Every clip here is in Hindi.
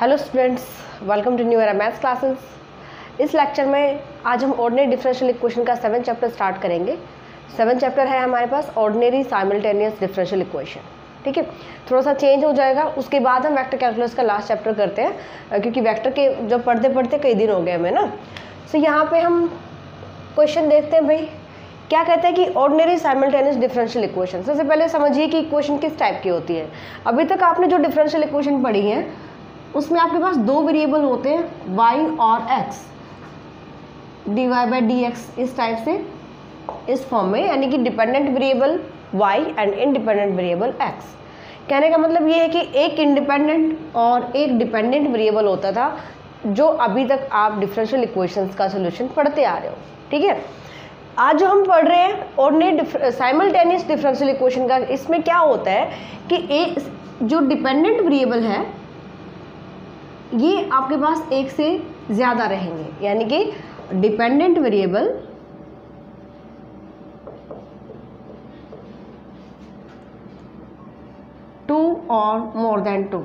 Hello students welcome to new era maths classes इस लेक्चर में आज हम ऑर्डनरी डिफरेंशियल इक्वेशन का सेवन चैप्टर स्टार्ट करेंगे। सेवन चैप्टर है हमारे पास ऑर्डनरी साइमल्टेनियस डिफरेंशियल इक्वेशन ठीक है? थोड़ा सा चेंज हो जाएगा उसके बाद हम वेक्टर कैलकुलस का लास्ट चैप्टर करते हैं क्योंकि वेक्टर के जब पढ़ते पढ़ते कई दिन हो गए हमें ना। सो so, यहाँ पे हम क्वेश्चन देखते हैं भाई क्या कहते हैं कि ऑर्डिनरी साइमल्टेनियस डिफरेंशियल इक्वेशन सबसे पहले समझिए कि इक्वेशन किस टाइप की होती है। अभी तक आपने जो डिफरेंशियल इक्वेशन पढ़ी है उसमें आपके पास दो वेरिएबल होते हैं, y और x. D Y by D X इस टाइप से, इस फॉर्म में, यानी कि dependent variable y and independent variable x. कहने का मतलब ये है कि एक इंडिपेंडेंट और एक डिपेंडेंट वेरिएबल होता था, जो अभी तक आप डिफरेंशियल इक्वेशंस का सोल्यूशन पढ़ते आ रहे हो, ठीक है? आज जो हम पढ़ रहे हैं ऑर्डिनेट साइमल्टेनियस डिफरेंशियल इक्वेशन का, इसमें क्या होता है कि एक जो डिपेंडेंट वेरिएबल है ये आपके पास एक से ज़्यादा रहेंगे, यानी कि डिपेंडेंट वेरिएबल टू और मोर देन टू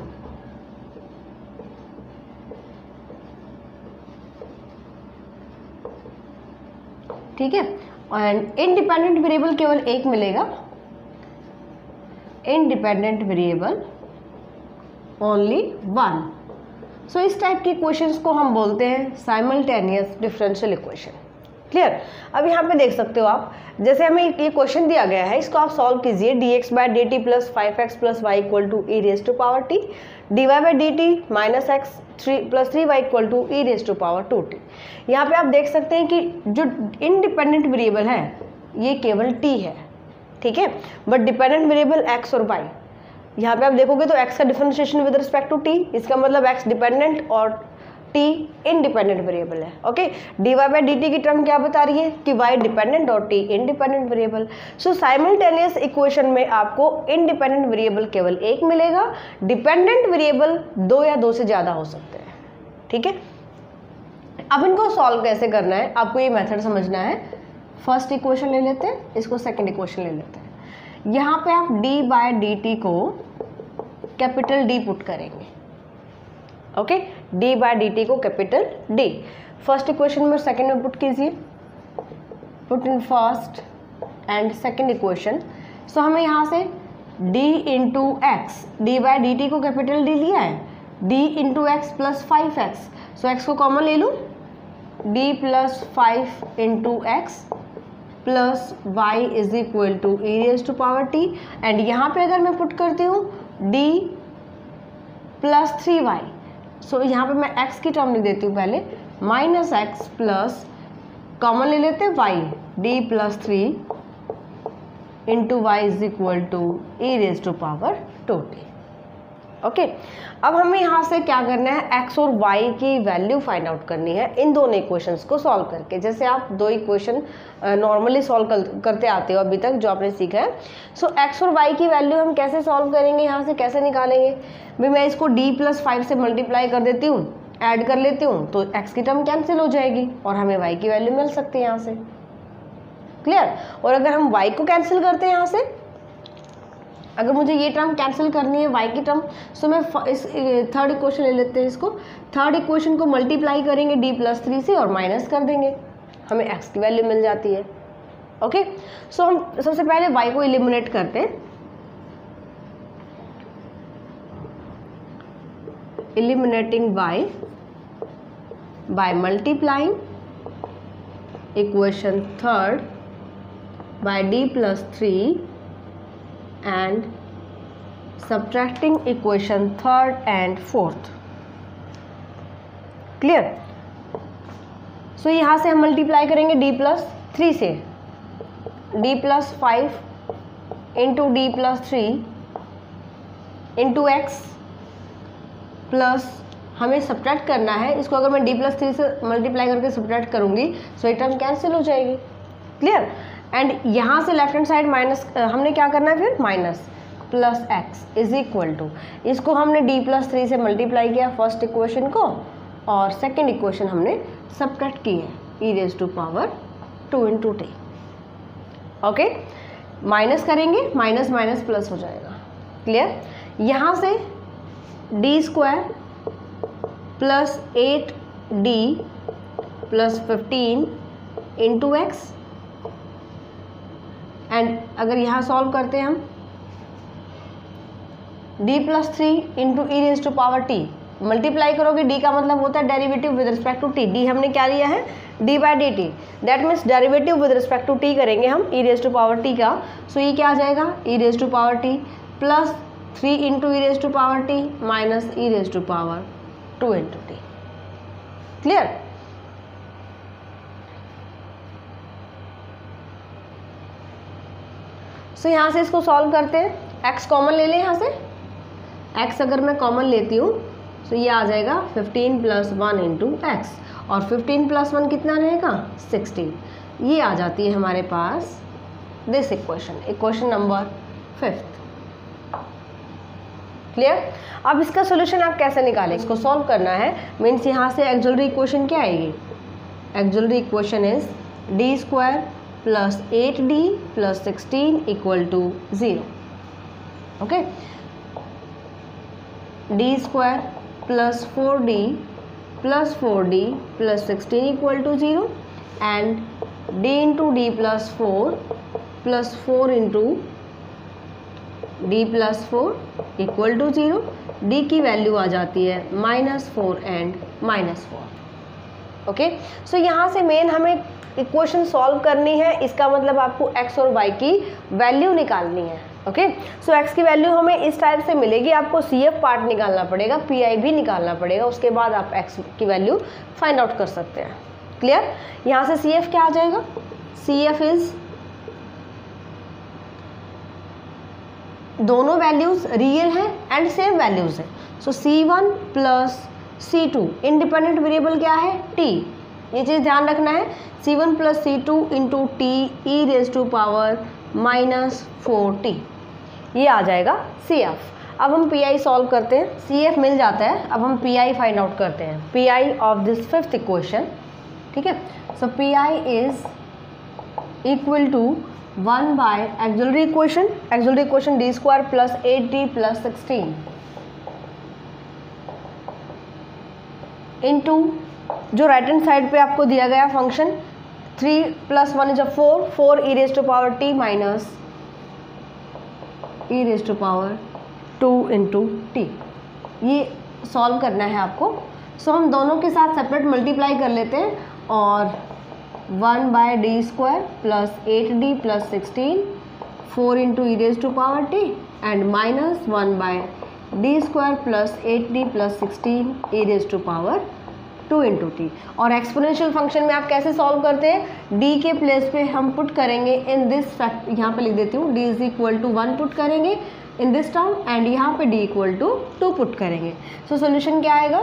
ठीक है? एंड इनडिपेंडेंट वेरिएबल केवल एक मिलेगा। Independent variable only one so इस टाइप के क्वेश्चंस को हम बोलते हैं साइमल्टेनियस डिफरेंशियल इक्वेशन क्लियर अब यहाँ पे देख सकते हो आप, जैसे हमें ये क्वेश्चन दिया गया है, इसको आप सॉल्व कीजिए D X by D T plus five X plus Y equal to E raise to power T D Y by D T minus X three plus three Y equal to E raise to power two T यहाँ पे आप देख सकते हैं कि जो इनडिपेंडेंट वेरिएबल है, ये केवल टी है, ठीक है? बट डिपेंडेंट वेरिएबल एक्स और वाई यहाँ पे आप देखोगे तो x का differentiation with respect to t, इसका मतलब x डिपेंडेंट और t इनडिपेंडेंट वेरिएबल है okay D Y by D T की टर्म क्या बता रही है? कि y डिपेंडेंट और t independent variable so simultaneous equation में आपको इनडिपेंडेंट वेरिएबल केवल एक मिलेगा। डिपेंडेंट वेरिएबल दो या दो से ज़्यादा हो सकते हैं, ठीक है? अब इनको सॉल्व कैसे करना है? आपको ये मेथड समझना है। फ़र्स्ट इक्वेशन ले लेते हैं, इसको सेकेंड इक्वेशन ले लेते हैं। यहाँ पे आप डी बाय डी टी को कैपिटल डी पुट करेंगे। Okay D by D T को कैपिटल डी फ़र्स्ट इक्वेशन में सेकंड में पुट कीजिए। Put in first and second equation so हमें यहाँ से d into X D by D T को कैपिटल D लिया है। d into X plus five X so X को कॉमन ले लूँ। d plus five into X plus Y is equal to E raise to power T and यहाँ पे अगर मैं पुट करती हूँ D plus three Y so यहाँ पे मैं एक्स की टर्म लिख देती हूँ पहले. माइनस एक्स प्लस कॉमन ले लेते Y D plus three into Y is equal to E raise to power two T okay? अब हमें यहाँ से क्या करना है? एक्स और वाई की वैल्यू फाइंड आउट करनी है इन दोनों इक्वेशंस को सॉल्व करके। जैसे आप दो इक्वेशन नॉर्मली सॉल्व कर, करते आते हो अभी तक जो आपने सीखा है। सो एक्स और वाई की वैल्यू हम कैसे सॉल्व करेंगे? यहाँ से कैसे निकालेंगे? भाई मैं इसको डी प्लस फाइव से मल्टीप्लाई कर देती हूँ ऐड कर लेती हूँ तो एक्स की टर्म कैंसिल हो जाएगी और हमें वाई की वैल्यू मिल सकती है यहाँ से। क्लियर और अगर हम वाई को कैंसिल करते हैं यहाँ से अगर मुझे ये टर्म कैंसिल करनी है वाई की टर्म सो मैं इस थर्ड इक्वेशन ले लेते हैं इसको। थर्ड इक्वेशन को मल्टीप्लाई करेंगे डी प्लस थ्री से और माइनस कर देंगे। हमें एक्स की वैल्यू मिल जाती है। ओके सो हम सबसे पहले वाई को इलिमिनेट करते हैं। Eliminating y by multiplying equation third by d plus 3 and subtracting equation third and fourth. Clear so यहाँ से हम मल्टीप्लाई करेंगे d प्लस थ्री से. d plus five into D plus three into X plus हमें सब्ट्रैक्ट करना है. इसको अगर मैं डी प्लस थ्री से मल्टीप्लाई करके सब्ट्रैक्ट करूँगी सो ये टर्म कैंसिल हो जाएगी. क्लियर एंड यहाँ से लेफ़्ट हैंड साइड माइनस हमने क्या करना है फिर? Minus plus X is equal to इसको हमने डी प्लस थ्री से मल्टीप्लाई किया फ़र्स्ट इक्वेशन को, और सेकेंड इक्वेशन हमने सब्ट्रैक्ट की है। E raise to power two into T okay minus करेंगे माइनस माइनस प्लस हो जाएगा। क्लियर यहाँ से D square plus eight D plus fifteen into X and अगर यहाँ सॉल्व करते हैं हम D plus three into E raise to power T multiply करोगे डी का मतलब होता है derivative with respect to T D हमने क्या लिया है? D by D T that means derivative with respect to T करेंगे हम E raise to power T का. सो ये क्या आ जाएगा? E raise to power T plus three into E raise to power T minus E raise to power two into T clear so यहाँ से इसको सॉल्व करते हैं। एक्स कॉमन ले लें यहाँ से। एक्स अगर मैं कॉमन लेती हूँ तो ये आ जाएगा fifteen plus one into X और फिफ्टीन प्लस वन कितना रहेगा? सिक्सटीन ये आ जाती है हमारे पास this equation equation number fifth clear अब इसका सोल्यूशन आप कैसे निकालें? इसको सॉल्व करना है। मीन्स यहाँ से एक्जुलरी इक्वेशन क्या आएगी? Auxiliary equation is D square plus eight D plus sixteen equal to zero okay D square plus four D plus four D plus sixteen equal to zero and D into D plus four plus four into D plus four equal to zero D की वैल्यू आ जाती है minus four and minus four okay so यहाँ से मेन हमें इक्वेशन सॉल्व करनी है। इसका मतलब आपको x और y की वैल्यू निकालनी है। ओके सो x की वैल्यू हमें इस टाइप से मिलेगी। आपको सी एफ़ पार्ट निकालना पड़ेगा पी आई भी निकालना पड़ेगा। उसके बाद आप x की वैल्यू फाइंड आउट कर सकते हैं। क्लियर यहाँ से सी एफ़ क्या आ जाएगा? सी एफ़ इज़ दोनों वैल्यूज़ रियल हैं एंड सेम वैल्यूज़ हैं। So C one plus C two independent variable क्या है? टी ये चीज़ ध्यान रखना है। C one plus C two into T E raise to power minus four T ये आ जाएगा सी एफ़ अब हम पी आई सॉल्व करते हैं। सी एफ़ मिल जाता है। अब हम पी आई फाइंड आउट करते हैं। P I of this fifth equation ठीक है? So P I is equal to one by auxiliary equation auxiliary equation D square plus eight D plus sixteen into जो राइट हैंड साइड पे आपको दिया गया function three plus one is a four four E raise to power T minus E raise to power two into T ये सॉल्व करना है आपको। सो so, हम दोनों के साथ सेपरेट मल्टीप्लाई कर लेते हैं और one by D square plus eight D plus sixteen four into E raise to power T and minus one by D square plus eight D plus sixteen E raise to power two into T और एक्सपोनेंशियल फ़ंक्शन में आप कैसे सॉल्व करते हैं? डी के प्लेस पे हम पुट करेंगे इन दिस फैक्ट यहाँ पे लिख देती हूँ d is equal to one put करेंगे इन दिस टर्म एंड यहाँ पे d equal to two put करेंगे। सो so, सोल्यूशन क्या आएगा?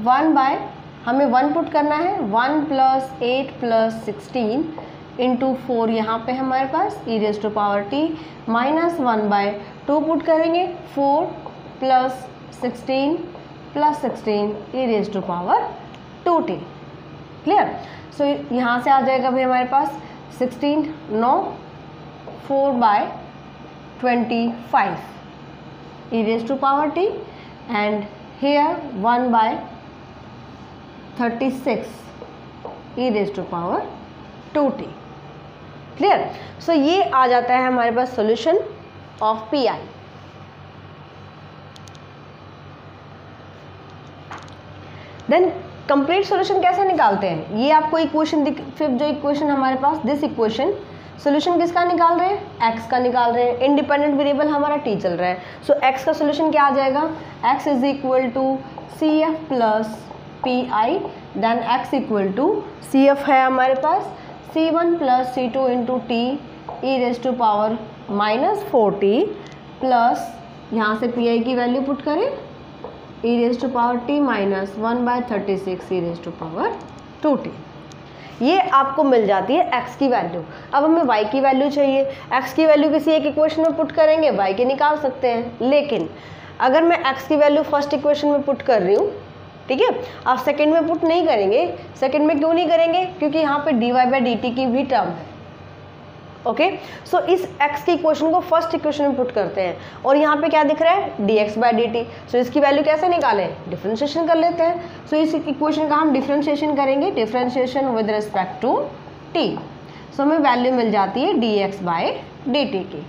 वन बाय हमें वन पुट करना है one plus eight plus sixteen into four यहाँ पे हमारे पास e raise to power t minus one by two put करेंगे four plus sixteen plus sixteen e raise to power two t clear so यहाँ से आ जाएगा भाई हमारे पास sixteen now four by twenty five e raise to power t and here one by thirty six e raise to power two t clear so ये आ जाता है हमारे पास solution of P I then complete solution कैसे निकालते हैं? ये आपको इक्वेशन फिर जो इक्वेशन हमारे पास दिस इक्वेशन सोल्यूशन किसका निकाल रहे हैं? एक्स का निकाल रहे हैं। इंडिपेंडेंट वेरिएबल हमारा टी चल रहा है। सो so, एक्स का सोल्यूशन क्या आ जाएगा? X is equal to C F plus P I then x equal to C F है हमारे पास। C one plus c two into t e raise to power minus four t plus यहाँ से पी आई की वैल्यू पुट करें e raise to power t minus one by thirty six e raise to power two t ये आपको मिल जाती है x की वैल्यू अब हमें y की वैल्यू चाहिए. X की वैल्यू किसी एक इक्वेशन में पुट करेंगे, y की निकाल सकते हैं. लेकिन अगर मैं x की वैल्यू फ़र्स्ट इक्वेशन में पुट कर रही हूँ ठीक है? आप सेकंड में पुट नहीं करेंगे। सेकंड में क्यों नहीं करेंगे? क्योंकि यहाँ पे डी वाई बाई डी की भी टर्म है। ओके सो इस x की इक्वेशन को फ़र्स्ट इक्वेशन में पुट करते हैं। और यहाँ पे क्या दिख रहा है? D x by d so इसकी वैल्यू कैसे निकालें? डिफ्रेंशिएशन कर लेते हैं। सो so, इस इक्वेशन का हम डिफ्रेंशिएशन करेंगे। Differentiation with respect to t so हमें वैल्यू मिल जाती है डी एक्स बाई डी की।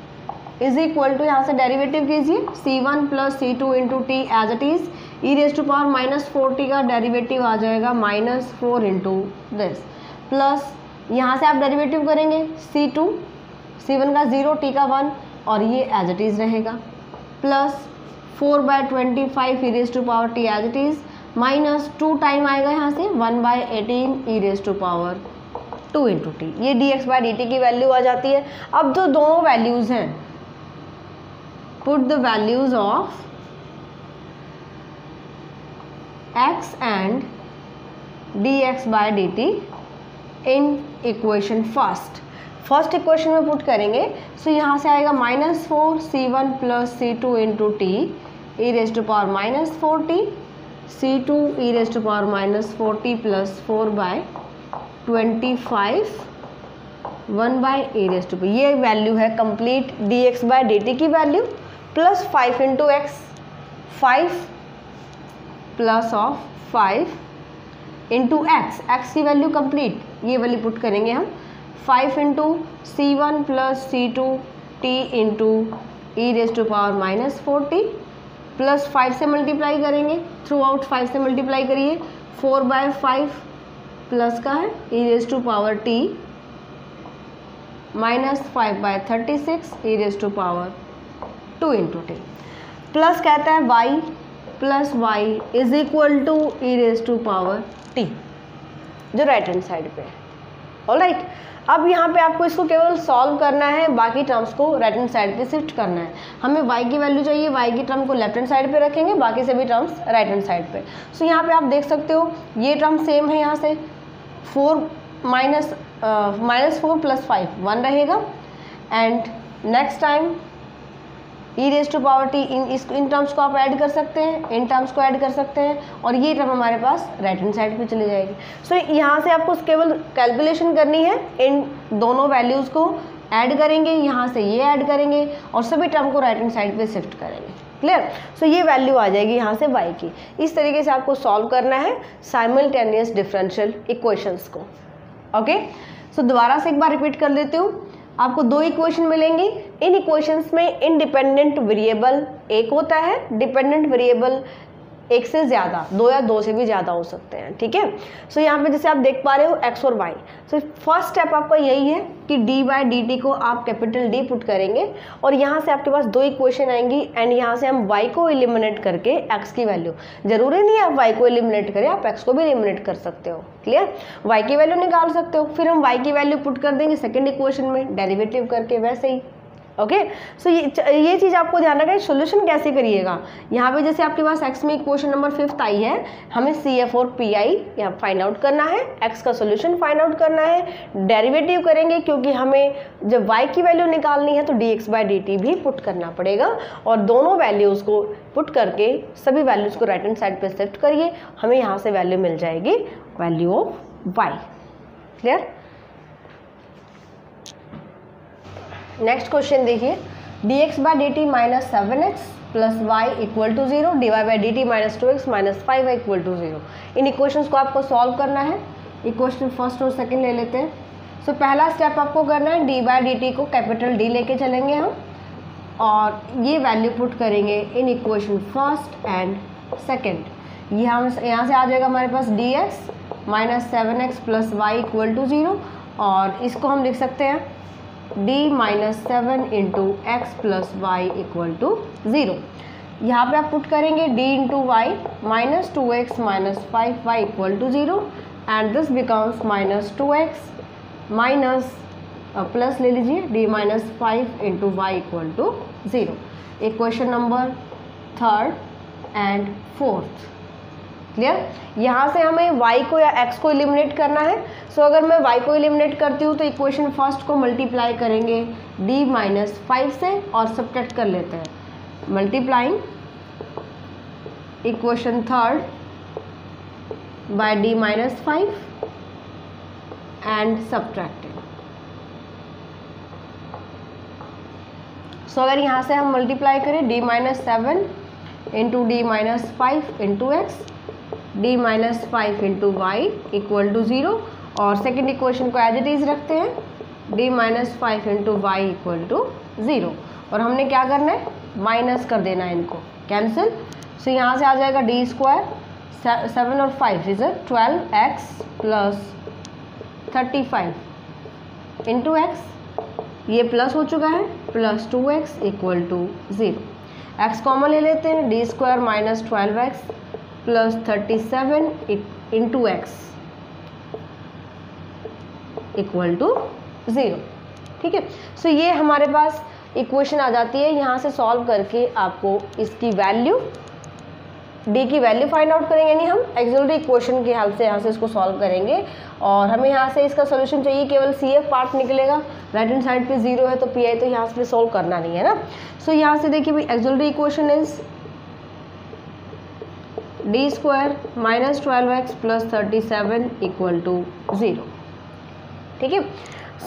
इज़ इक्वल टू यहाँ से डेरिवेटिव कीजिए। C one plus c two into t as it is e raise to power minus four t का डेरिवेटिव आ जाएगा minus four into this plus यहाँ से आप डेरिवेटिव करेंगे सी टू सी वन का ज़ीरो टी का वन और ये एज इट इज़ रहेगा. Plus four by twenty five e raise to power t as it is minus two time आएगा यहाँ से one by eighteen e raise to power two into t ये d x by d t की वैल्यू आ जाती है. अब जो दोनों वैल्यूज़ हैं put the values of d x by d t in equation first first equation में पुट करेंगे सो so यहाँ से आएगा minus four c one plus c two into t e raise to power minus four t c two e raise to power minus four t plus four by twenty five one by a raise to ये वैल्यू है complete d x by d t की value plus five into x five plus of five into x x की वैल्यू कंप्लीट, ये वाली पुट करेंगे हम। Five into c one plus c two, t into e raise to power minus four t plus five से मल्टीप्लाई करेंगे। थ्रू आउट फाइव से मल्टीप्लाई करिए, फोर बाय फाइव प्लस का है, e raise to power t, minus five by thirty six, e raise to power two into t. Plus कहता है y plus y is equal to e raise to power t जो राइट हैंड साइड पे है। All right. अब यहाँ पे आपको इसको केवल सॉल्व करना है बाकी टर्म्स को राइट हैंड साइड पे शिफ्ट करना है। हमें y की वैल्यू चाहिए y की टर्म को लेफ़्ट हैंड साइड पे रखेंगे बाकी सभी टर्म्स राइट हैंड साइड पे। सो so, यहाँ पे आप देख सकते हो ये टर्म सेम है यहाँ से। Four minus minus four plus five one रहेगा। And next time e raise to power t in इस इन टर्म्स को आप ऐड कर सकते हैं इन टर्म्स को ऐड कर सकते हैं और ये टर्म हमारे पास राइट हैंड साइड पे चली जाएगी। सो so, यहाँ से आपको केवल कैलकुलेशन करनी है इन दोनों वैल्यूज़ को ऐड करेंगे यहाँ से ये ऐड करेंगे और सभी टर्म को राइट हैंड साइड पे शिफ्ट करेंगे। क्लियर सो so, ये वैल्यू आ जाएगी यहाँ से वाई की। इस तरीके से आपको सॉल्व करना है साइमल्टेनियस डिफरेंशियल इक्वेशंस को। ओके सो दोबारा से एक बार रिपीट कर देती हूँ। आपको दो इक्वेशन मिलेंगी। इन इक्वेशंस में इंडिपेंडेंट वेरिएबल एक होता है डिपेंडेंट वेरिएबल एक से ज़्यादा, दो या दो से भी ज़्यादा हो सकते हैं, ठीक है? सो यहाँ पे जैसे आप देख पा रहे हो एक्स और वाई सो फ़र्स्ट स्टेप आपका यही है कि डी बाई डी टी को आप कैपिटल डी पुट करेंगे और यहाँ से आपके पास दो इक्वेशन आएँगी एंड यहाँ से हम वाई को एलिमिनेट करके एक्स की वैल्यू ज़रूरी नहीं है आप वाई को एलिमिनेट करें, आप एक्स को भी एलिमिनेट कर सकते हो क्लियर वाई की वैल्यू निकाल सकते हो, फिर हम वाई की वैल्यू पुट कर देंगे सेकेंड इक्वेशन में डेरिवेटिव करके, वैसे ही। ओके सो ये ये चीज़ आपको ध्यान रखना सोल्यूशन कैसे करिएगा? यहाँ पे जैसे आपके पास एक्स में क्वेश्चन नंबर फिफ्थ आई है, हमें सी एफ़ और पी आई यहाँ फाइंड आउट करना है एक्स का सोल्यूशन फाइंड आउट करना है डेरिवेटिव करेंगे क्योंकि हमें जब वाई की वैल्यू निकालनी है तो d x by d t भी पुट करना पड़ेगा और दोनों वैल्यूज़ को पुट करके सभी वैल्यूज़ को राइट हैंड साइड पर शिफ्ट करिए, हमें यहाँ से वैल्यू मिल जाएगी value of y clear next question देखिए। D x by d t minus seven x plus y equal to zero d y by d t minus two x minus five y equal to zero in equations को आपको सॉल्व करना है। इक्वेशन फ़र्स्ट और सेकंड ले लेते हैं। सो so, पहला स्टेप आपको करना है। डी बाई डी टी को कैपिटल डी लेके चलेंगे हम। और ये वैल्यू पुट करेंगे in equation first and second ये हम यहाँ से आ जाएगा हमारे पास d x minus seven x plus y equal to zero और इसको हम लिख सकते हैं। D minus seven into x plus y equal to zero यहाँ पे आप पुट करेंगे d into y minus two x minus five y equal to zero and this becomes minus two x minus plus ले लीजिए, d minus five into y equal to zero equation number third and fourth clear यहाँ से हमें y को या x को एलिमिनेट करना है। सो so, अगर मैं y को एलिमिनेट करती हूँ तो इक्वेशन फ़र्स्ट को मल्टीप्लाई करेंगे। D माइनस फाइव से और सब्ट्रैक्ट कर लेते हैं। Multiplying equation third by d minus five and subtracting so अगर यहाँ से हम मल्टीप्लाई करें d minus seven into d minus five into x d minus five into y equal to zero और सेकेंड इक्वेशन को एज इट इज़ रखते हैं. D minus five into y equal to zero और हमने क्या करना है? माइनस कर देना है इनको. कैंसिल सो so, यहाँ से आ जाएगा डी स्क्वायर सेवन और five is twelve x plus thirty five into x ये प्लस हो चुका है. Plus two x equal to zero x common ले लेते हैं. D square minus twelve x plus thirty seven into x equal to zero ठीक है? सो ये हमारे पास इक्वेशन आ जाती है। यहाँ से सॉल्व करके आपको इसकी वैल्यू डी की वैल्यू फाइंड आउट करेंगे। यानी हम एक्सुलरी इक्वेशन की हेल्प से यहाँ से इसको सॉल्व करेंगे। और हमें यहाँ से इसका सोल्यूशन चाहिए केवल सी एफ़ पार्ट निकलेगा। राइट हैंड साइड पे ज़ीरो है तो पी आई तो यहाँ से सॉल्व करना नहीं है ना? सो so, यहाँ से देखिए भाई auxiliary equation is d square minus twelve x plus thirty seven equal to zero ठीक है?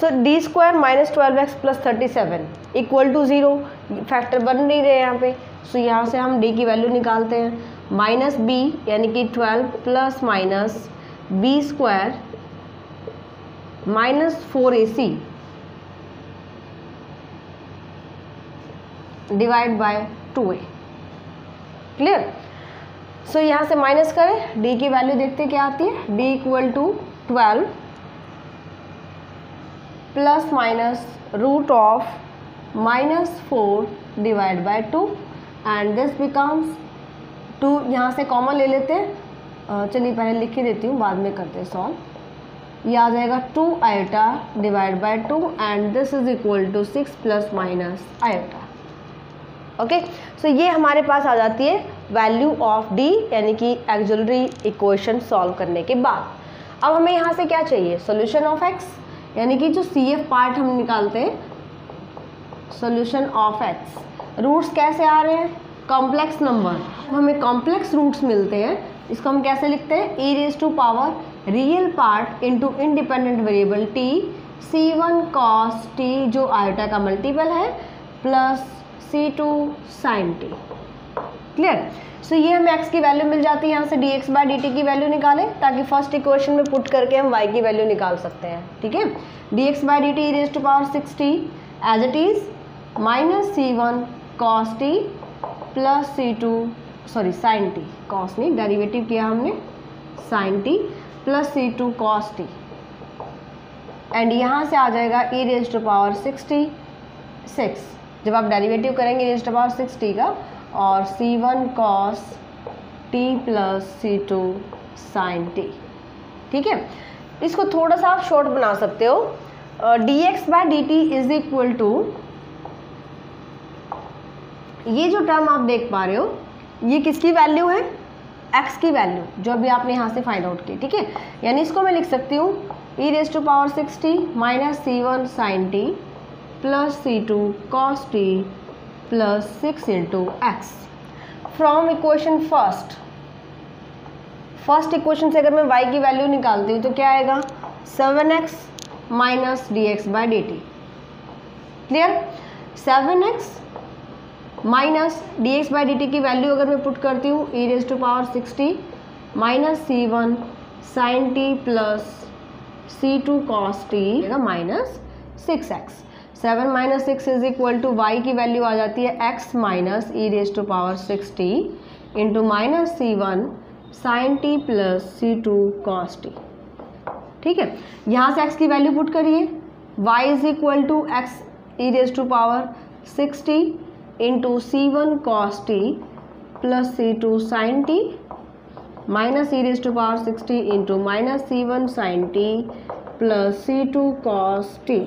So d square minus twelve x plus thirty seven equal to zero factor बन नहीं रहे यहाँ पे। सो so, यहाँ से हम डी की वैल्यू निकालते हैं। माइनस बी यानी कि twelve plus minus b square minus four a c divide by two a clear so यहाँ से माइनस करें डी की वैल्यू देखते क्या आती है? D equal to twelve plus minus root of minus four divide by two and this becomes two यहाँ से कॉमन ले लेते हैं। चलिए पहले लिख ही देती हूँ, बाद में करते हैं सॉल्व ये आ जाएगा two iota divide by two and this is equal to six plus minus iota okay so ये हमारे पास आ जाती है वैल्यू ऑफ़ डी यानी कि एक्जुलरी इक्वेशन सॉल्व करने के बाद। अब हमें यहाँ से क्या चाहिए? सोल्यूशन ऑफ़ एक्स यानी कि जो सी एफ़ पार्ट हम निकालते हैं सोल्यूशन ऑफ़ एक्स रूट्स कैसे आ रहे हैं? कॉम्प्लेक्स नंबर हमें कॉम्प्लेक्स रूट्स मिलते हैं, इसको हम कैसे लिखते हैं? E raise to power real part into independent variable t c one cos t जो आयोटा का मल्टीपल है plus c two sine t clear so ये हमें एक्स की वैल्यू मिल जाती है यहाँ से d x by d t की वैल्यू निकालें, ताकि फ़र्स्ट इक्वेशन में पुट करके हम वाई की वैल्यू निकाल सकते हैं, ठीक है? D x by d t raise to power six t as it is minus c one cos t plus c two sorry sine t cos नहीं डेरिवेटिव किया हमने sine t plus c two cos t and यहाँ से आ जाएगा e raise to power sixty six जब आप डेरिवेटिव करेंगे raise to power six t का, और c one cos t plus c two sine t ठीक है? इसको थोड़ा सा आप शॉर्ट बना सकते हो। D x by d t is equal to ये जो टर्म आप देख पा रहे हो, ये किसकी वैल्यू है? एक्स की वैल्यू जो अभी आपने यहाँ से फाइंड आउट की ठीक है? यानी इसको मैं लिख सकती हूँ e raise to power sixty minus c one sine t plus c two cos t plus six into x. From equation first first equation से अगर मैं y की वैल्यू निकालती हूँ तो क्या आएगा? Seven x minus d x by d t clear seven x minus d x by d t की वैल्यू अगर मैं पुट करती हूँ e raise to power six t minus c one sine t plus c two cos t minus six x seven minus six is equal to y की वैल्यू आ जाती है x minus e raise to power six t into minus c one sine t plus c two cos t. ठीक है? यहाँ से एक्स की वैल्यू पुट करिए। Y is equal to x e raise to power six t into c one cos t plus c two sine t minus e raise to power six t into minus c one sine t plus c two cos t.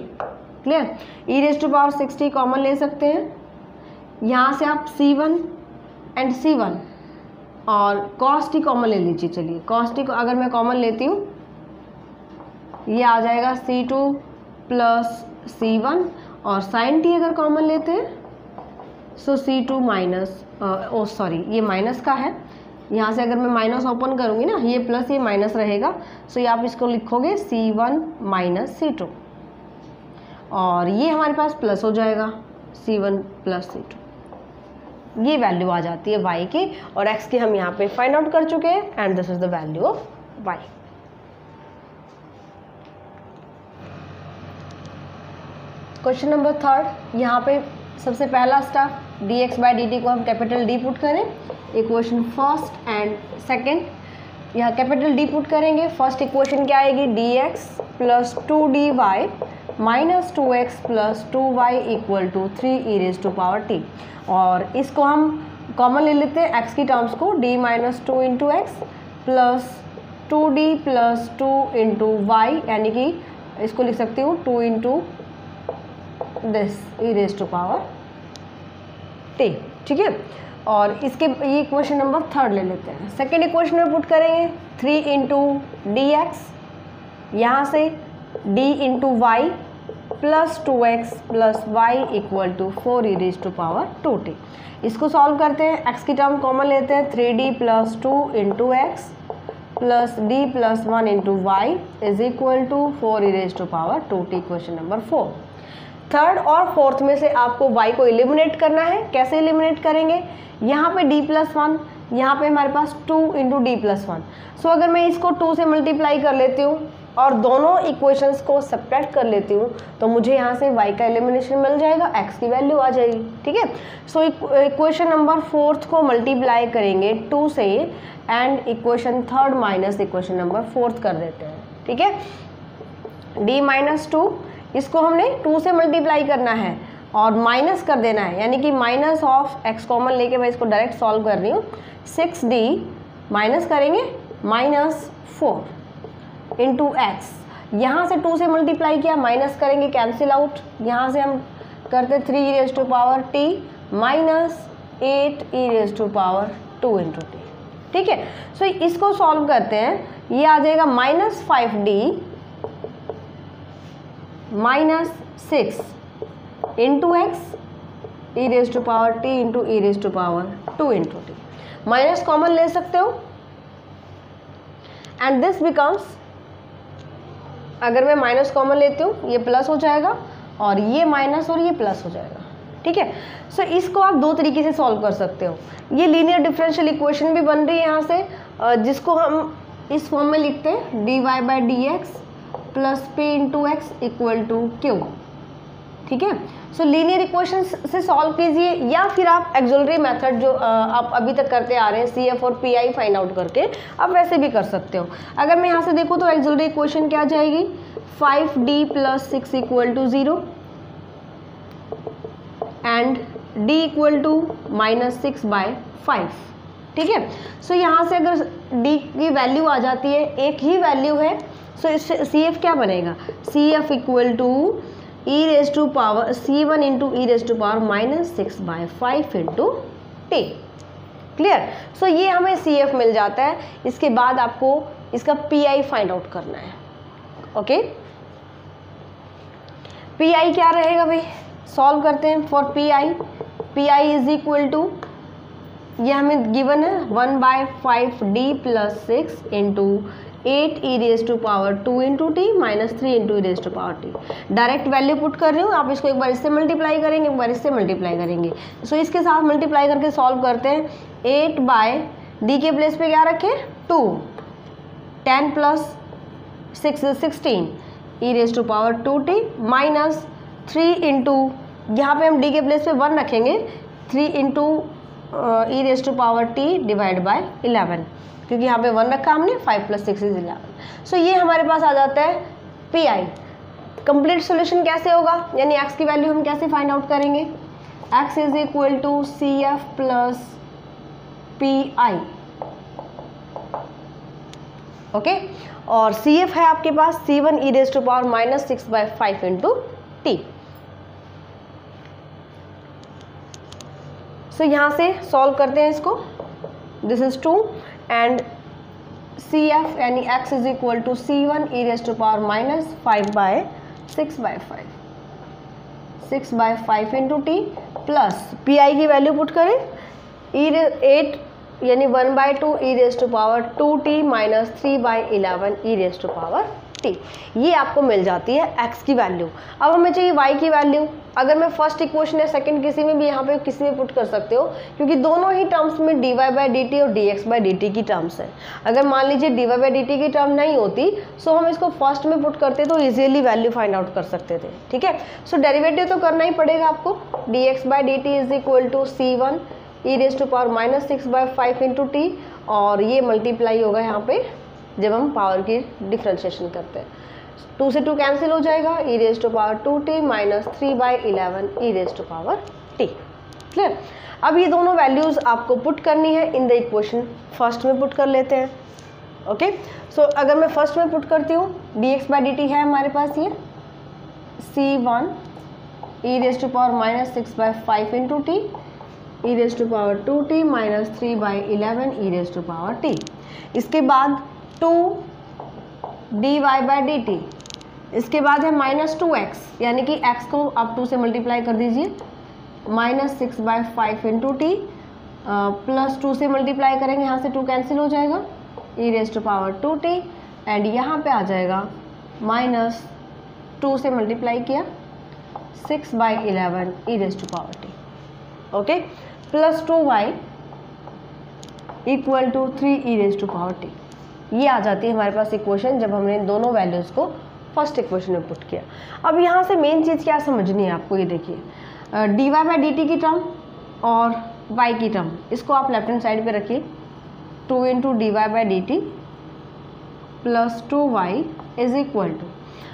Clear e raise to power six t common ले सकते हैं। यहाँ से आप c one and c one और कॉस टी कॉमन ले लीजिए, चलिए। कॉस टी को अगर मैं कॉमन लेती हूँ, ये आ जाएगा c two plus c one और साइन टी अगर कॉमन लेते हैं so c two minus oh sorry ये माइनस का है। यहाँ से अगर मैं माइनस ओपन करूँगी ना, ये प्लस ये माइनस रहेगा। सो ये आप इसको लिखोगे c one minus c two और ये हमारे पास प्लस हो जाएगा c one plus c two ये वैल्यू आ जाती है y की और x की हम यहाँ पे फाइंड आउट कर चुके हैं and this is the value of y. Question number third यहाँ पे सबसे पहला step d x by d को हम कैपिटल डी पुट करें. इक्वेशन फ़र्स्ट एंड सेकेंड यहाँ कैपिटल डी पुट करेंगे. फ़र्स्ट इक्वेशन क्या आएगी? D x plus two d y minus two x plus two y equal to three e raise to power t. और इसको हम कॉमन ले लेते हैं, एक्स की टर्म्स को, d minus two into x plus two d plus two into y, यानी कि इसको लिख सकती हूँ, two into this e raise to power t, ठीक है? और इसके ये इक्वेशन नंबर थर्ड ले लेते हैं। सेकेंड इक्वेशन में पुट करेंगे थ्री इंटू डी एक्स यहाँ से d into y plus two x plus y equal to four e raise to power two t. इसको सॉल्व करते हैं। एक्स की टर्म कॉमन लेते हैं। Three d plus two into x plus d plus one into y is equal to four e raise to power two t question number four third और फोर्थ में से आपको y को एलिमिनेट करना है। कैसे एलिमिनेट करेंगे? यहाँ पे d प्लस वन यहाँ पर हमारे पास two into d plus one so अगर मैं इसको टू से मल्टीप्लाई कर लेती हूँ और दोनों इक्वेशंस को सब्ट्रैक्ट कर लेती हूँ तो मुझे यहाँ से y का एलिमिनेशन मिल जाएगा, x की वैल्यू आ जाएगी, ठीक है? सो इक्वेशन नंबर फोर्थ को मल्टीप्लाई करेंगे टू से and equation third minus equation number fourth कर देते हैं, ठीक है? D माइनस टू इसको हमने टू से मल्टीप्लाई करना है, और माइनस कर देना है, यानी कि माइनस ऑफ़ एक्स कॉमन लेके मैं इसको डायरेक्ट सॉल्व कर रही हूँ सिक्स डी माइनस करेंगे माइनस फोर इंटू एक्स यहाँ से टू से मल्टीप्लाई किया माइनस करेंगे कैंसिल आउट यहाँ से हम करते three e raise to power t minus eight e raise to power two into t ठीक है? सो इसको सॉल्व करते हैं। ये आ जाएगा minus five d minus six into x e raise to power t into e raise to power two into t minus common ले सकते हो? एंड दिस बिकम्स अगर मैं माइनस कॉमन लेती हूँ, ये प्लस हो जाएगा और ये माइनस और ये प्लस हो जाएगा। ठीक है? सो इसको आप दो तरीके से सॉल्व कर सकते हो। ये लीनियर डिफरेंशियल इक्वेशन भी बन रही है यहाँ से। जिसको हम इस फॉर्म में लिखते हैं d y by d x plus p into x equal to q ठीक है? सो लीनियर इक्वेशन से सॉल्व कीजिए, या फिर आप एक्सोलरी मेथड जो आप अभी तक करते आ रहे हैं सी एफ़ और पी आई फाइंड आउट करके, आप वैसे भी कर सकते हो। अगर मैं यहाँ से देखूँ तो एक्सोलरी इक्वेशन क्या जाएगी? Five d plus six equal to zero and d equal to minus six by five ठीक है? सो यहाँ से अगर डी की वैल्यू आ जाती है, एक ही वैल्यू है सो इससे सी एफ़ क्या बनेगा? C F equal to e raise to power c one into e raise to power minus six by five into t clear so ये हमें सी एफ़ मिल जाता है। इसके बाद आपको इसका पी आई फाइंड आउट करना है। ओके पी आई क्या रहेगा भाई? सॉल्व करते हैं for P I P I is equal to ये हमें गिवन है one by five d plus six into eight e raise to power two into t minus three into e raise to power t direct value put कर रही हूँ आप इसको एक बार इससे मल्टीप्लाई करेंगे एक बार इससे मल्टीप्लाई करेंगे। सो so, इसके साथ मल्टीप्लाई करके सॉल्व करते हैं। एट बाय डी के प्लेस पे क्या रखें? Two ten plus six sixteen e raise to power two t minus three into यहाँ पर हम डी के प्लेस पे वन रखेंगे। Three into e raise to power t divide by eleven क्योंकि यहाँ पे वन रखा हमने five plus six is eleven so ये हमारे पास आ जाता है पी आई कंप्लीट सोल्यूशन कैसे होगा? यानी एक्स की वैल्यू हम कैसे फाइंड आउट करेंगे? X is equal to C F plus P I okay और सी एफ़ है आपके पास c one e raise to power minus six by five into t so यहाँ से सॉल्व करते हैं इसको. This is two and C F यानी x is equal to c one e raise to power minus five by six by five six by five into t plus P I की वैल्यू पुट करें. ई एट यानी one by two e raise to power two t minus three by eleven e raise to power t ये आपको मिल जाती है एक्स की वैल्यू अब हमें चाहिए वाई की वैल्यू अगर मैं फ़र्स्ट इक्वेशन या सेकंड किसी में भी यहाँ पे किसी में पुट कर सकते हो, क्योंकि दोनों ही टर्म्स में d y by d t और d x by d t की टर्म्स है। अगर मान लीजिए d y by d t की टर्म नहीं होती सो हम इसको फ़र्स्ट में पुट करते तो ईजिली वैल्यू फाइंड आउट कर सकते थे। ठीक है? सो डेरिवेटिव तो करना ही पड़ेगा आपको। D x by d t is equal to c one e raise to power minus six by five into t और ये मल्टीप्लाई होगा यहाँ पे जब हम पावर की डिफ्रेंशिएशन करते हैं। टू से टू कैंसिल हो जाएगा e raise to power two t minus three by eleven e raise to power t clear अब ये दोनों वैल्यूज़ आपको पुट करनी है इन द इक्वेशन फ़र्स्ट में पुट कर लेते हैं। ओके सो अगर मैं फ़र्स्ट में पुट करती हूँ d x by d t है हमारे पास ये। C one e raise to power minus six by five into t e raise to power two t minus three by eleven e raise to power t इसके बाद two d y by d t इसके बाद है माइनस टू एक्स यानी कि एक्स को आप टू से मल्टीप्लाई कर दीजिए। Minus six by five into t plus two से मल्टीप्लाई करेंगे, यहाँ से टू कैंसिल हो जाएगा। E raise to power two t and यहाँ पे आ जाएगा। माइनस टू से मल्टीप्लाई किया। Six by eleven e raise to power t okay plus two y equal to three e raise to power t ये आ जाती है हमारे पास इक्वेशन जब हमने दोनों वैल्यूज़ को फ़र्स्ट इक्वेशन में पुट किया। अब यहाँ से मेन चीज़ क्या समझनी है आपको? ये देखिए। D y by d t की टर्म और वाई की टर्म इसको आप लेफ़्ट हैंड साइड पे रखिए। Two into d y by d t plus two y is equal to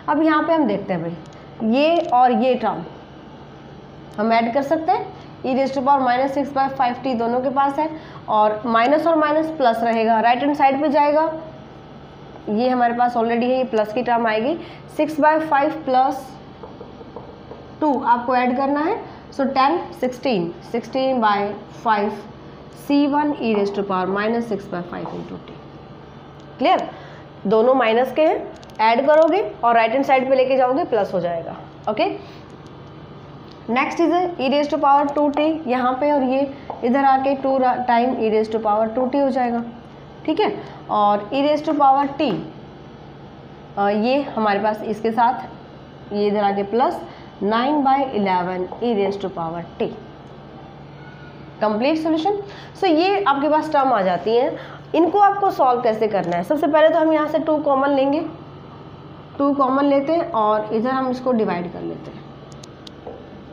अब यहाँ पे हम देखते हैं भाई, ये और ये टर्म हम ऐड कर सकते हैं। E raise to power minus six by five t दोनों के पास है और माइनस और माइनस प्लस रहेगा। राइट हैंड साइड पे जाएगा। ये हमारे पास ऑलरेडी है, ये प्लस की टर्म आएगी। Six by five plus two आपको ऐड करना है। So ten sixteen sixteen by five c one e raise to power minus six by five into t clear दोनों माइनस के हैं। ऐड करोगे और राइट हैंड साइड पे लेके जाओगे प्लस हो जाएगा। Okay? Next is e raise to power two t यहाँ पे और ये इधर आके two time e raise to power two t हो जाएगा। ठीक है? और e raise to power t ये हमारे पास इसके साथ, ये इधर आके plus nine by eleven e raise to power t complete solution so ये आपके पास टर्म आ जाती हैं। इनको आपको सॉल्व कैसे करना है? सबसे पहले तो हम यहाँ से टू कॉमन लेंगे। टू कॉमन लेते हैं और इधर हम इसको डिवाइड कर लेते हैं।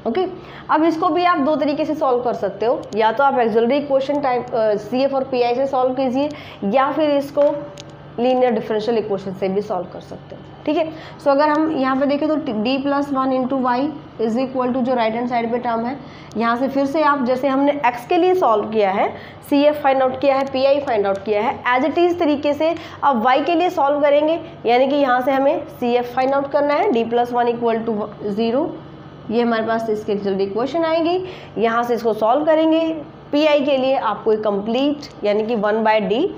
ओके? अब इसको भी आप दो तरीके से सॉल्व कर सकते हो। या तो आप auxiliary equation type C F और पी आई से सॉल्व कीजिए, या फिर इसको लीनियर डिफरेंशियल इक्वेशन से भी सॉल्व कर सकते हो। ठीक है? सो अगर हम यहाँ पे देखें तो d plus one into y is equal to जो राइट हैंड साइड पे टर्म है, यहाँ से फिर से आप, जैसे हमने एक्स के लिए सॉल्व किया है सी एफ़ फाइंड आउट किया है पी आई फाइंड आउट किया है एज इट इज़ तरीके से अब वाई के लिए सॉल्व करेंगे, यानी कि यहाँ से हमें सी एफ़ फाइंड आउट करना है D plus one equal to zero ये हमारे पास इसके जल्दी क्वेश्चन आएँगे। यहाँ से इसको सॉल्व करेंगे। पी आई के लिए आपको एक कंप्लीट यानी कि वन बाय डी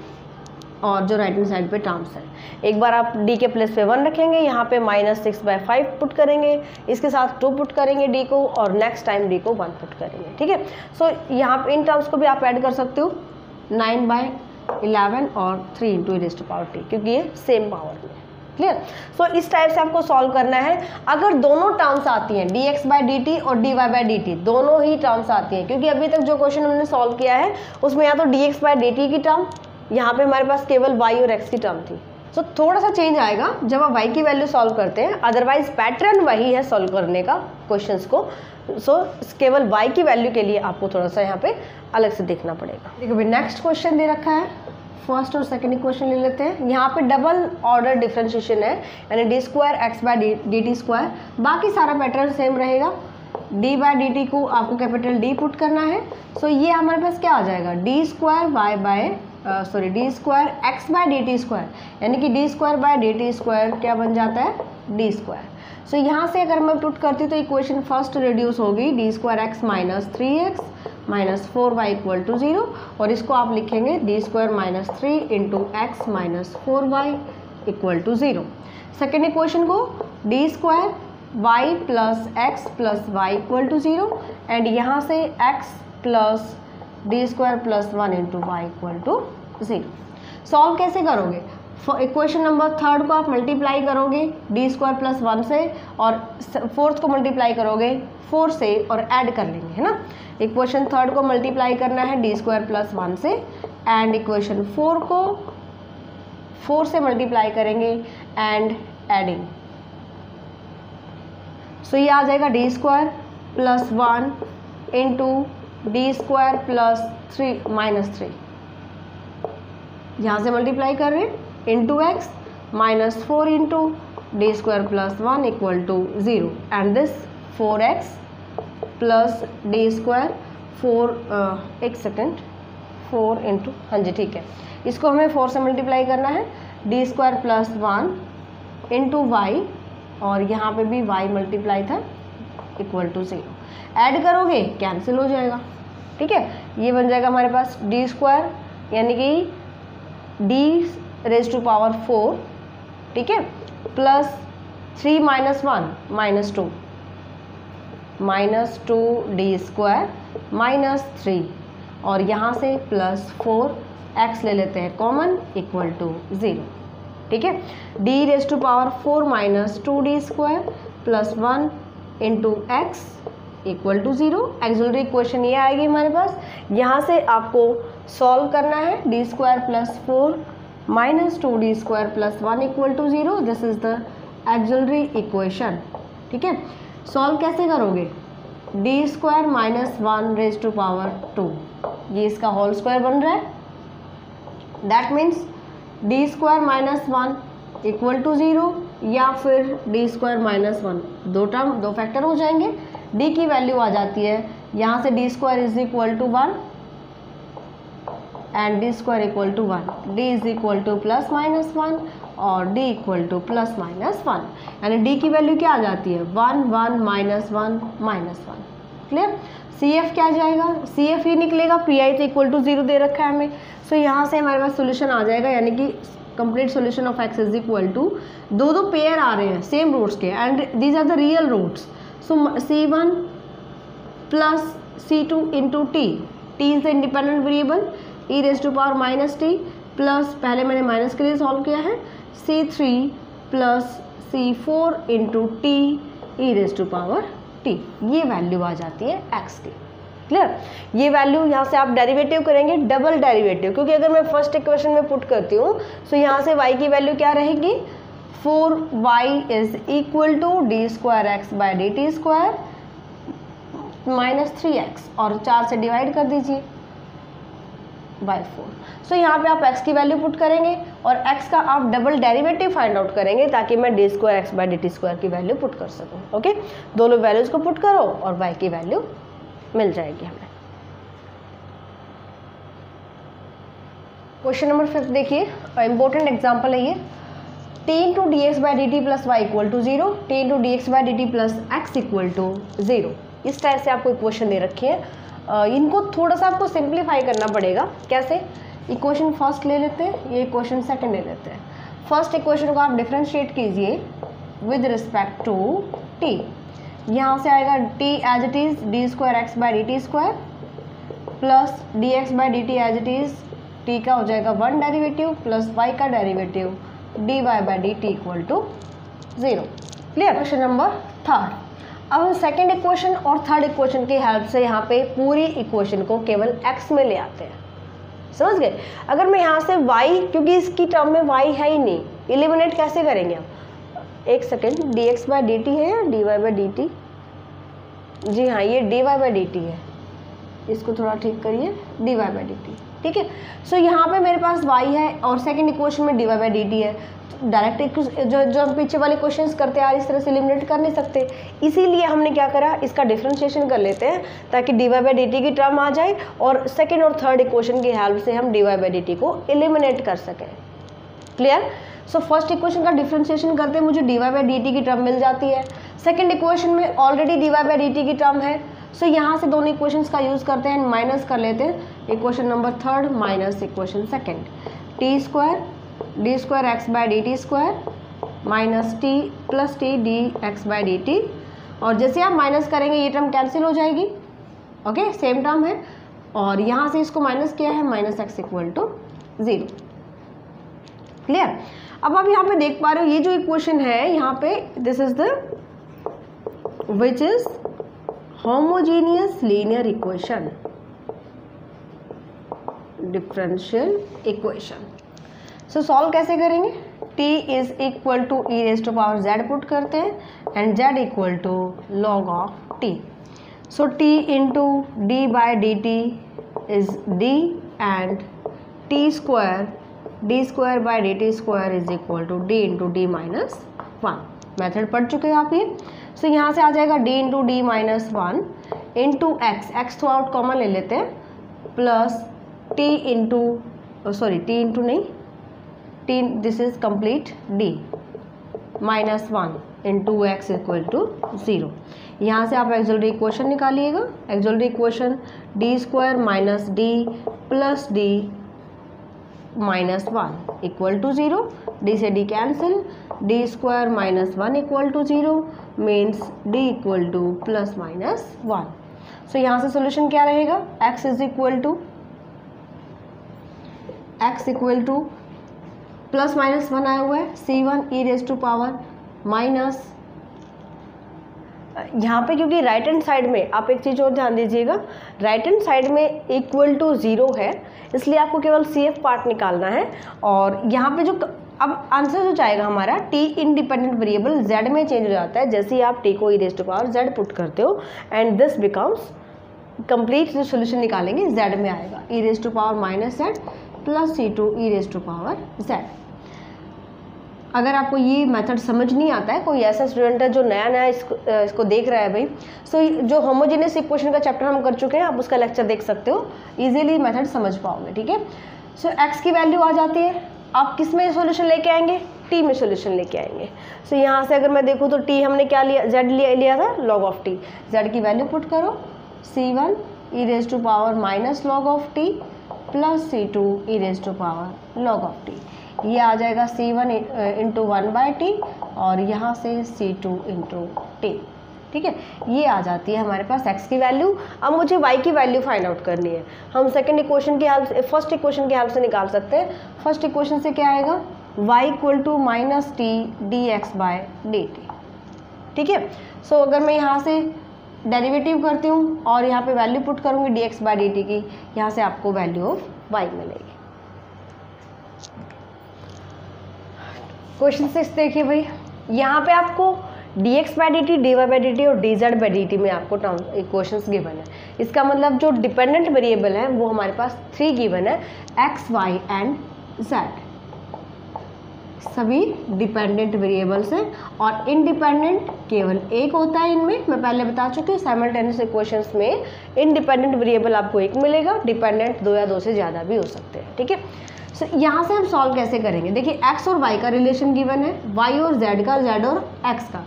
और जो राइट हैंड साइड पे टर्म्स है। एक बार आप डी के प्लेस पे वन रखेंगे, यहाँ पे minus six by five put करेंगे। इसके साथ टू पुट करेंगे डी को, और नेक्स्ट टाइम डी को वन पुट करेंगे, ठीक है? सो यहाँ पे इन टर्म्स को भी आप ऐड कर सकते हो। नाइन बाय इलेवन और three into raised power T क्योंकि ये सेम पावर में क्लियर सो इस टाइप से आपको सॉल्व करना है। अगर दोनों टर्म्स आती हैं D X by D T और D Y by D T दोनों ही टर्म्स आती हैं क्योंकि अभी तक जो क्वेश्चन हमने सॉल्व किया है उसमें या तो D X by D T की टर्म यहाँ पे हमारे पास केवल वाई और एक्स की टर्म थी। सो so, थोड़ा सा चेंज आएगा जब आप वाई की वैल्यू सॉल्व करते हैं। अदरवाइज़ पैटर्न वही है सॉल्व करने का क्वेश्चन को। सो so, केवल वाई की वैल्यू के लिए आपको थोड़ा सा यहाँ पे अलग से देखना पड़ेगा। देखो भाई नेक्स्ट क्वेश्चन दे रखा है। फ़र्स्ट और सेकंड इक्वेशन ले लेते हैं। यहाँ पे डबल ऑर्डर डिफ्रेंशिएशन है, यानी D square X by D T square बाकी सारा पैटर्न सेम रहेगा। डी बाय डी टी को आपको कैपिटल डी पुट करना है। सो so, ये हमारे पास क्या आ जाएगा? D square Y by sorry D square X by D T square यानी कि D square by D T square क्या बन जाता है? डी स्क्वायर सो यहाँ से अगर मैं पुट करती हूँ तो इक्वेशन फ़र्स्ट रिड्यूस होगी। D square X minus three X minus four Y equal to zero और इसको आप लिखेंगे D square minus three into X minus four Y equal to zero second equation को D square Y plus X plus Y equal to zero and यहाँ से X plus D square plus one into Y equal to zero solve कैसे करोगे? इक्वेशन नंबर थर्ड को आप मल्टीप्लाई करोगे डी स्क्वायर प्लस वन से, और फोर्थ को मल्टीप्लाई करोगे फोर से, और ऐड कर लेंगे, है ना? इक्वेशन थर्ड को मल्टीप्लाई करना है डी स्क्वायर प्लस वन से एंड इक्वेशन फोर को फोर से मल्टीप्लाई करेंगे एंड एडिंग सो ये आ जाएगा D square plus one into D square plus three minus three यहाँ से मल्टीप्लाई कर रहे हैं? Into X minus four into D square plus one equal to zero and this four X plus D square four एक सेकेंड फोर इंटू हाँ जी, ठीक है। इसको हमें फोर से मल्टीप्लाई करना है। D square plus one into Y और यहाँ पे भी वाई मल्टीप्लाई था इक्वल टू ज़ीरो ऐड करोगे कैंसिल हो जाएगा। ठीक है? ये बन जाएगा हमारे पास डी स्क्वायर यानी कि D raise to power four ठीक है? Plus three minus one minus two minus two D square minus three और यहाँ से प्लस फोर एक्स ले लेते हैं कॉमन इक्वल टू ज़ीरो ठीक है? D raise to power four minus two D square plus one into X equal to zero auxiliary equation ये आएगी हमारे पास। यहाँ से आपको सॉल्व करना है D square plus four minus two D square plus one equal to zero this is the auxiliary equation ठीक है? सॉल्व कैसे करोगे? D square minus one raise to power two. ये इसका होल स्क्वायर बन रहा है। That means D square minus one equal to zero या फिर डी स्क्वायर माइनस वन। दो टर्म, दो फैक्टर हो जाएँगे। डी की वैल्यू आ जाती है। यहाँ से D square is equal to one and D square equal to one D is equal to plus minus one और D equal to plus minus one यानी डी की वैल्यू क्या आ जाती है? One one minus one minus one clear C F क्या जाएगा? सी एफ़ ही निकलेगा. पी आई तो इक्वल टू ज़ीरो दे रखा है हमें. सो so, यहाँ से हमारे पास सोल्यूशन आ जाएगा. यानी कि complete solution of X is equal to दो दो पेयर आ रहे हैं सेम रूट्स के. And these are the real roots so C one plus C two into T T is the independent variable E raise to power minus T plus पहले मैंने माइनस के लिए सॉल्व किया है C three plus C four into T E raise to power T ये वैल्यू आ जाती है एक्स की। क्लियर ये वैल्यू यहाँ से आप डेरिवेटिव करेंगे डबल डेरिवेटिव क्योंकि अगर मैं फ़र्स्ट इक्वेशन में पुट करती हूँ तो यहाँ से वाई की वैल्यू क्या रहेगी? Four Y is equal to D square X by D T square minus three X और चार से डिवाइड कर दीजिए। बाय फोर सो यहाँ पे आप x की वैल्यू पुट करेंगे और x का आप डबल डेरिवेटिव फाइंड आउट करेंगे ताकि मैं D square X by D T square की वैल्यू पुट कर सकूँ ओके दोनों वैल्यूज़ को पुट करो और y की वैल्यू मिल जाएगी हमें। क्वेश्चन नंबर फिफ्थ देखिए इंपॉर्टेंट एग्ज़ाम्पल है ये। T into D X by D T plus Y equal to zero T into D X by D T plus X equal to zero इस टाइप से आपको इक्वेशन दे रखी है। इनको थोड़ा सा आपको सिंप्लीफाई करना पड़ेगा। कैसे? इक्वेशन फ़र्स्ट ले लेते हैं, ये इक्वेशन सेकंड ले लेते हैं। फ़र्स्ट इक्वेशन को आप डिफ्रेंशिएट कीजिए विद रिस्पेक्ट टू टी यहाँ से आएगा T as it is D square X by D T square plus D X by D T as it is T का हो जाएगा वन डेरिवेटिव प्लस वाई का derivative D Y by D T equal to zero clear question number third अब हम सेकेंड इक्वेशन और थर्ड इक्वेशन की हेल्प से यहाँ पे पूरी इक्वेशन को केवल एक्स में ले आते हैं। समझ गए? अगर मैं यहाँ से y, क्योंकि इसकी टर्म में y है ही नहीं इलिमिनेट कैसे करेंगे हम? एक second D X by D T है या D Y by D T जी हाँ ये D Y by D T है। इसको थोड़ा ठीक करिए D Y by D T ठीक है? सो यहाँ पे मेरे पास y है और सेकंड इक्वेशन में D Y by D T है डायरेक्ट जो जो हम पीछे वाले क्वेश्चंस करते हैं इस तरह से एलिमिनेट कर नहीं सकते। इसीलिए हमने क्या करा, इसका डिफ्रेंशिएशन कर लेते हैं, ताकि D Y by D T की टर्म आ जाए और सेकेंड और थर्ड इक्वेशन की हेल्प से हम D Y by D T को एलिमिनेट कर सकें। क्लियर सो फ़र्स्ट इक्वेशन का डिफ्रेंशिएशन करते मुझे D Y by D T की टर्म मिल जाती है। सेकेंड इक्वेशन में already D Y by D T की टर्म है। सो so, यहाँ से दोनों इक्वेशंस का यूज़ करते हैं माइनस कर लेते हैं। Equation number third minus equation second T square D square X by D T square minus T plus T D X by D T और जैसे आप माइनस करेंगे ये टर्म कैंसिल हो जाएगी। ओके सेम टर्म है। और यहाँ से इसको माइनस किया है minus X equal to zero clear अब आप यहाँ पे देख पा रहे हो ये जो इक्वेशन है यहाँ पे this is the which is homogeneous linear equation differential equation so solve कैसे करेंगे? T is equal to E raise to power z put करते हैं and z equal to log of t. So t into D by D T is D and T square D square by D T square is equal to D into D minus one method पढ़ चुके हैं आप ये. सो यहाँ से आ जाएगा d into D minus one into X X throughout common ले लेते हैं. Plus t into sorry t into नहीं. T this is complete d minus one into X equal to zero यहाँ से आप auxiliary equation निकालिएगा. Auxiliary equation D square minus D plus D minus one equal to zero D से D cancel D square minus one equal to zero means D equal to plus minus one so यहाँ से सोल्यूशन क्या रहेगा? X is equal to X equal to plus minus one आया हुआ है. C one E raise to power minus यहाँ पे क्योंकि राइट हैंड साइड में आप एक चीज़ और ध्यान दीजिएगा राइट हैंड साइड में इक्वल टू ज़ीरो है, इसलिए आपको केवल सी एफ़ पार्ट निकालना है। और यहाँ पे जो अब आंसर जो जाएगा हमारा टी इंडिपेंडेंट वेरिएबल जेड में चेंज हो जाता है, जैसे ही आप टी को E raise to power Z put करते हो एंड दिस बिकम्स कंप्लीट जो सोल्यूशन निकालेंगे जेड में आएगा। E raise to power minus Z plus C two E raise to power Z अगर आपको ये मेथड समझ नहीं आता है कोई ऐसा स्टूडेंट है जो नया नया इसको इसको देख रहा है भाई सो जो होमोजेनियस इक्वेशन का चैप्टर हम कर चुके हैं आप उसका लेक्चर देख सकते हो इजीली मेथड समझ पाओगे ठीक है? सो एक्स की वैल्यू आ जाती है आप किसमें सोल्यूशन लेके आएँगे? टी में सोल्यूशन लेके आएँगे। सो so, यहाँ से अगर मैं देखूँ तो टी हमने क्या लिया जेड लिया लिया था? लॉग ऑफ़ टी जेड की वैल्यू पुट करो C one E raise to power minus log of T plus C two E raise to power log of T ये आ जाएगा C one into one by T और यहाँ से सी टू इंटू टी ठीक है? ये आ जाती है हमारे पास x की वैल्यू अब मुझे y की वैल्यू फाइंड आउट करनी है। हम सेकेंड इक्वेशन की हेल्प फ़र्स्ट इक्वेशन की हेल्प से निकाल सकते हैं। फ़र्स्ट इक्वेशन से क्या आएगा? Y equal to minus T D X by D T ठीक है? सो अगर मैं यहाँ से डेरिवेटिव करती हूँ और यहाँ पे वैल्यू पुट करूँगी d x by d t की, यहाँ से आपको वैल्यू ऑफ़ y मिलेगी। क्वेश्चन सिक्स देखिए भाई यहाँ पे आपको d x by d t d y by d t और d z by d t में आपको क्वेश्चन गिवन है। इसका मतलब जो डिपेंडेंट वेरिएबल है, वो हमारे पास थ्री गिवन है एक्स वाई एंड जेड सभी डिपेंडेंट वेरिएबल्स हैं और इनडिपेंडेंट केवल एक होता है इनमें। मैं पहले बता चुकी हूँ साइमल्टेनियस इक्वेशंस में इनडिपेंडेंट वेरिएबल आपको एक मिलेगा डिपेंडेंट दो या दो से ज़्यादा भी हो सकते हैं, ठीक है? सो so, यहाँ से हम सॉल्व कैसे करेंगे? देखिए एक्स और वाई का रिलेशन गिवन है। वाई और जेड का जेड और एक्स का।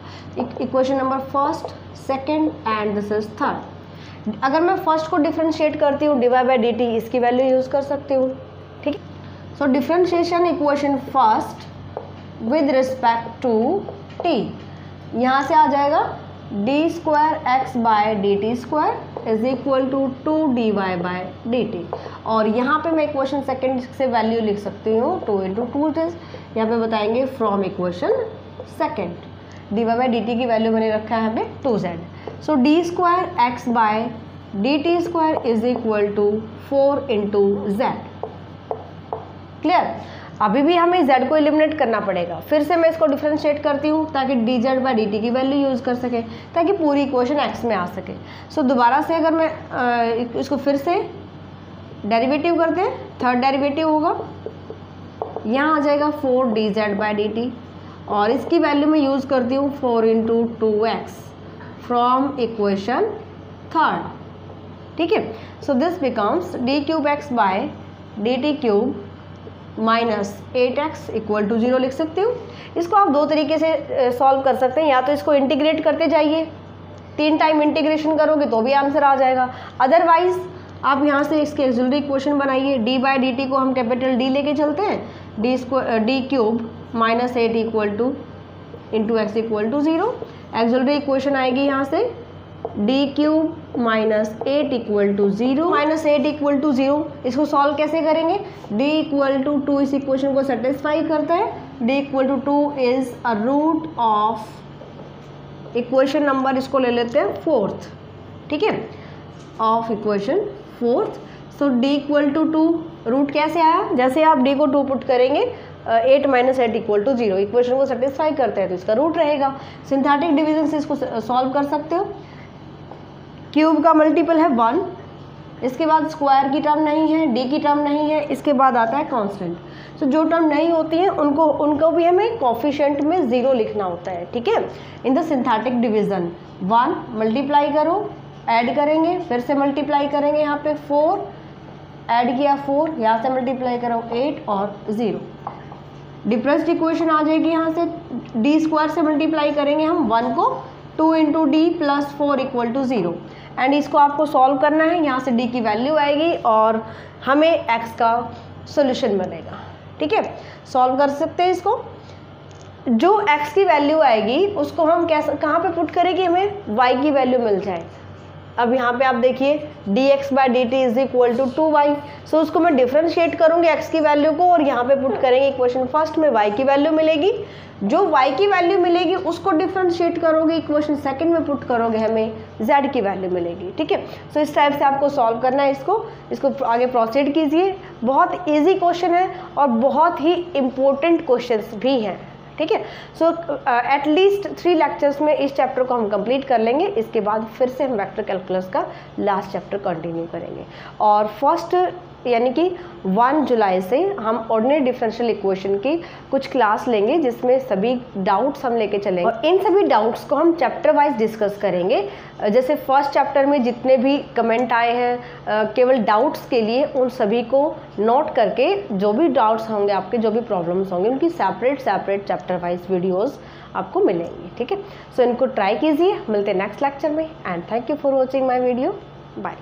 Equation number first second and this is third अगर मैं फ़र्स्ट को डिफ्रेंशिएट करती हूँ d y by d t इसकी वैल्यू यूज़ कर सकती हूँ। ठीक है? So differentiation equation first with respect to t यहाँ से आ जाएगा d square x by d t square is equal to two d y by d t और यहाँ पे मैं इक्वेशन सेकेंड से वैल्यू लिख सकती हूँ टू इंटू टू इज़ यहाँ पे बताएँगे from equation second d y by d t की वैल्यू मैंने रखा है हमें two z so d square x by d t square is equal to four into z clear अभी भी हमें z को एलिमिनेट करना पड़ेगा। फिर से मैं इसको डिफ्रेंशिएट करती हूँ ताकि d z by d t की वैल्यू यूज़ कर सके ताकि पूरी इक्वेशन x में आ सके। सो so, दोबारा से अगर मैं आ, इसको फिर से डेरिवेटिव करते हैं थर्ड डेरिवेटिव होगा। यहाँ आ जाएगा four d z by d t और इसकी वैल्यू मैं यूज़ करती हूँ four into two x from equation third ठीक है? So this becomes d cube x by d t cube minus eight x equal to zero लिख सकती हूँ। इसको आप दो तरीके से सॉल्व कर सकते हैं। या तो इसको इंटीग्रेट करते जाइए। तीन टाइम इंटीग्रेशन करोगे तो भी आंसर आ जाएगा। अदरवाइज़ आप यहाँ से इसके एक्जुलरी क्वेश्चन बनाइए। डी बाई डी टी को हम कैपिटल डी लेके चलते हैं। D square D cube minus eight equal to into x equal to zero auxiliary equation आएगी यहाँ से। D cube minus eight equal to zero minus eight equal to zero इसको सॉल्व कैसे करेंगे? डी इक्वल टू टू इस इक्वेशन को सेटिस्फाई करता है. D equal to two is a root of equation number इसको ले लेते हैं फोर्थ ठीक है? Of equation fourth so D equal to two root कैसे आया? जैसे आप डी को टू पुट करेंगे eight minus eight equal to zero equation को सेटिस्फाई करते हैं तो इसका रूट रहेगा. सिंथेटिक डिवीज़न से इसको सॉल्व कर सकते हो. क्यूब का मल्टीपल है वन। इसके बाद स्क्वायर की टर्म नहीं है डी की टर्म नहीं है इसके बाद आता है कांस्टेंट। तो so, जो टर्म नहीं होती है उनको उनको भी हमें कॉफिशेंट में ज़ीरो लिखना होता है ठीक है? In the synthetic division. One multiply करो ऐड करेंगे फिर से मल्टीप्लाई करेंगे यहाँ पे फोर ऐड किया फोर यहाँ से मल्टीप्लाई करो एट और ज़ीरो। डिप्रेस्ड इक्वेशन आ जाएगी यहाँ से डी स्क्वायर से मल्टीप्लाई करेंगे हम वन को two into D plus four equal to zero. And इसको आपको सॉल्व करना है, यहाँ से डी की वैल्यू आएगी और हमें एक्स का सोल्यूशन बनेगा ठीक है? सॉल्व कर सकते हैं इसको। जो एक्स की वैल्यू आएगी, उसको हम कैसे, कहाँ पे पुट करेंगे हमें? वाई की वैल्यू मिल जाए। अब यहाँ पे आप देखिए d x by d t is equal to two y so उसको मैं डिफ्रेंशिएट करूँगी एक्स की वैल्यू को और यहाँ पे पुट करेंगे इक्वेशन फ़र्स्ट में वाई की वैल्यू मिलेगी। जो y की वैल्यू मिलेगी, उसको डिफ्रेंशिएट करोगे इक्वेशन सेकंड में पुट करोगे हमें z की वैल्यू मिलेगी। ठीक है? सो इस टाइप से आपको सॉल्व करना है इसको। इसको आगे प्रोसीड कीजिए। बहुत ईजी क्वेश्चन है और बहुत ही इम्पोर्टेंट क्वेश्चन भी हैं। ठीक है? सो एटलीस्ट थ्री लेक्चर्स में इस चैप्टर को हम कंप्लीट कर लेंगे, इसके बाद फिर से हम वेक्टर कैलकुलस का लास्ट चैप्टर कंटिन्यू करेंगे। और फ़र्स्ट यानी कि वन जुलाई से हम ऑर्डिनरी डिफरेंशियल इक्वेशन की कुछ क्लास लेंगे, जिसमें सभी डाउट्स हम लेके चलेंगे। और इन सभी डाउट्स को हम चैप्टर वाइज डिस्कस करेंगे। जैसे फ़र्स्ट चैप्टर में जितने भी कमेंट आए हैं केवल डाउट्स के लिए उन सभी को नोट करके जो भी डाउट्स होंगे, आपके जो भी प्रॉब्लम्स होंगे, उनकी separate separate chapter wise videos आपको मिलेंगी, ठीक है? सो इनको ट्राई कीजिए। मिलते हैं नेक्स्ट लेक्चर में। And thank you for watching my video bye